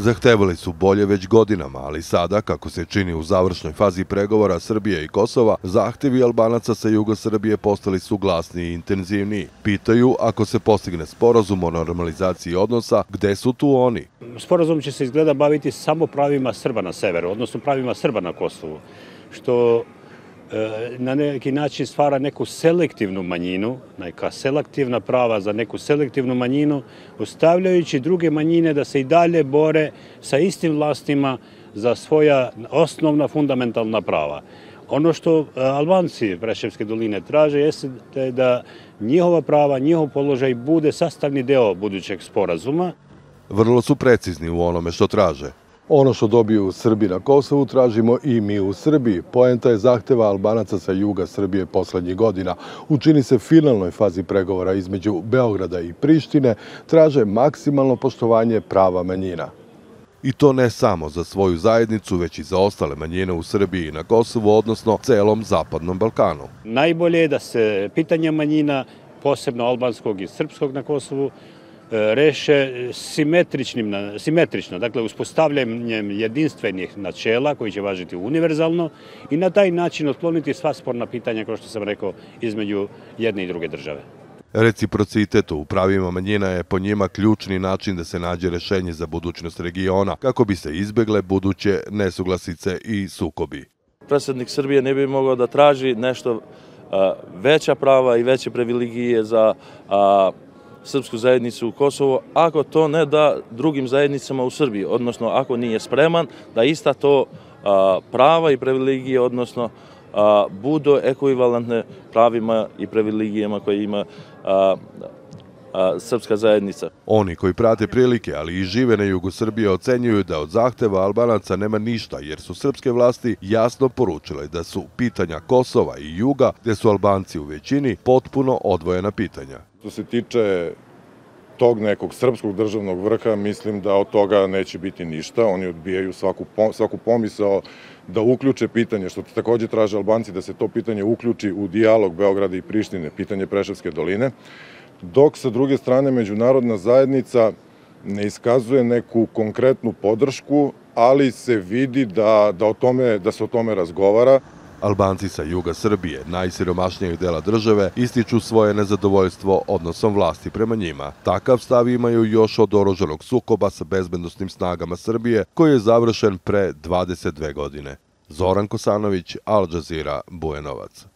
Zahtevali su bolje već godinama, ali sada, kako se čini u završnoj fazi pregovora Srbije i Kosova, zahtevi Albanaca sa juga postali su glasniji i intenzivniji. Pitaju, ako se postigne sporazum o normalizaciji odnosa, gde su tu oni? Sporazum će se izgleda baviti samo pravima Srba na severu, odnosno pravima Srba na Kosovu, što na neki način stvara neku selektivnu manjinu, neka selektivna prava za neku selektivnu manjinu, ostavljajući druge manjine da se i dalje bore sa istim vlastima za svoja osnovna fundamentalna prava. Ono što e, Albanci Preševske doline traže jeste da njihova prava, njihov položaj bude sastavni deo budućeg sporazuma. Vrlo su precizni u onome što traže. Ono što dobiju Srbi na Kosovu tražimo i mi u Srbiji. Poenta je zahteva Albanaca sa juga Srbije poslednjih godina. Učini se finalnoj fazi pregovora između Beograda i Prištine, traže maksimalno poštovanje prava manjina. I to ne samo za svoju zajednicu, već i za ostale manjine u Srbiji i na Kosovu, odnosno celom Zapadnom Balkanu. Najbolje je da se pitanja manjina, posebno albanskog i srpskog na Kosovu, reše simetričnim, simetrično, dakle uspostavljanjem jedinstvenih načela koji će važiti univerzalno i na taj način otkloniti sva sporna pitanja, kao što sam rekao, između jedne i druge države. Reciprocitet u pravima manjina je po njima ključni način da se nađe rešenje za budućnost regiona, kako bi se izbegle buduće nesuglasice i sukobi. Predsednik Srbije ne bi mogao da traži nešto veća prava i veće privilegije za srpsku zajednicu u Kosovo, ako to ne da drugim zajednicama u Srbiji, odnosno ako nije spreman da ista to prava i privilegije, odnosno budu ekvivalentne pravima i privilegijama koje ima srpska zajednica. Oni koji prate prilike, ali i žive na jugu Srbije, ocenjuju da od zahteva Albanaca nema ništa, jer su srpske vlasti jasno poručile da su pitanja Kosova i juga, gde su Albanci u većini, potpuno odvojena pitanja. Što se tiče tog nekog srpskog državnog vrha, mislim da od toga neće biti ništa. Oni odbijaju svaku, svaku pomisao da uključe pitanje, što takođe traže Albanci, da se to pitanje uključi u dijalog Beograda i Prištine, pitanje Preševske doline, dok sa druge strane međunarodna zajednica ne iskazuje neku konkretnu podršku, ali se vidi da, da, o tome, da se o tome razgovara. Albanci sa juga Srbije, najsiromašnijeg dela države, ističu svoje nezadovoljstvo odnosom vlasti prema njima. Takav stav imaju još od oruženog sukoba sa bezbednostnim snagama Srbije, koji je završen pre 22 godine. Zoran Kosanović, Al Jazeera, Bujanovac.